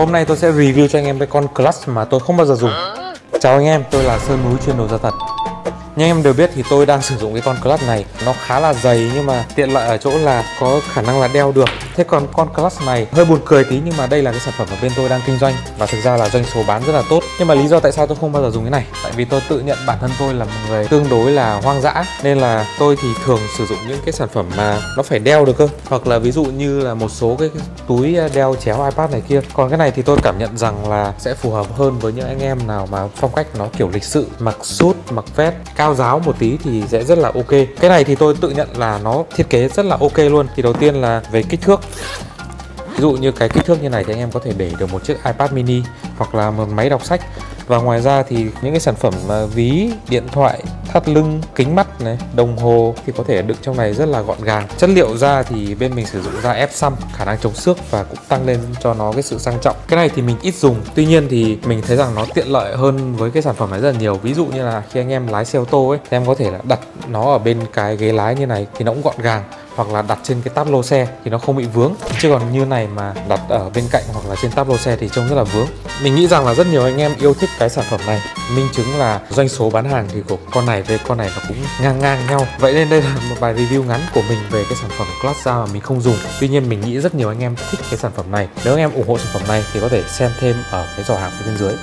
Hôm nay tôi sẽ review cho anh em cái con clutch mà tôi không bao giờ dùng. Chào anh em, tôi là Sơn Núi chuyên đồ gia thật như anh em đều biết thì tôi đang sử dụng cái con clutch này. Nó khá là dày nhưng mà tiện lợi ở chỗ là có khả năng là đeo được. Thế còn con clutch này hơi buồn cười tí nhưng mà đây là cái sản phẩm mà bên tôi đang kinh doanh. Và thực ra là doanh số bán rất là tốt. Nhưng mà lý do tại sao tôi không bao giờ dùng cái này? Tại vì tôi tự nhận bản thân tôi là một người tương đối là hoang dã. Nên là tôi thì thường sử dụng những cái sản phẩm mà nó phải đeo được cơ. Hoặc là ví dụ như là một số cái túi đeo chéo iPad này kia. Còn cái này thì tôi cảm nhận rằng là sẽ phù hợp hơn với những anh em nào mà phong cách nó kiểu lịch sự Mặc suit, mặc vest, cao giáo một tí thì sẽ rất là ok. Cái này thì tôi tự nhận là nó thiết kế rất là ok luôn. Thì đầu tiên là về kích thước ví dụ như cái kích thước như này thì anh em có thể để được một chiếc iPad mini hoặc là một máy đọc sách. Và ngoài ra thì những cái sản phẩm à, ví, điện thoại thắt lưng, kính mắt này, đồng hồ thì có thể đựng trong này rất là gọn gàng. Chất liệu da thì bên mình sử dụng da ép xăm, khả năng chống xước và cũng tăng lên cho nó cái sự sang trọng. Cái này thì mình ít dùng, tuy nhiên thì mình thấy rằng nó tiện lợi hơn với cái sản phẩm này rất là nhiều. Ví dụ như là khi anh em lái xe ô tô ấy, thì em có thể là đặt nó ở bên cái ghế lái như này thì nó cũng gọn gàng, hoặc là đặt trên cái táp lô xe thì nó không bị vướng. Chứ còn như này mà đặt ở bên cạnh hoặc là trên táp lô xe thì trông rất là vướng. Mình nghĩ rằng là rất nhiều anh em yêu thích cái sản phẩm này. Minh chứng là doanh số bán hàng thì của con này với con này nó cũng ngang ngang nhau. Vậy nên đây là một bài review ngắn của mình về cái sản phẩm Glossa mà mình không dùng. Tuy nhiên mình nghĩ rất nhiều anh em thích cái sản phẩm này. Nếu anh em ủng hộ sản phẩm này thì có thể xem thêm ở cái giỏ hàng phía bên dưới.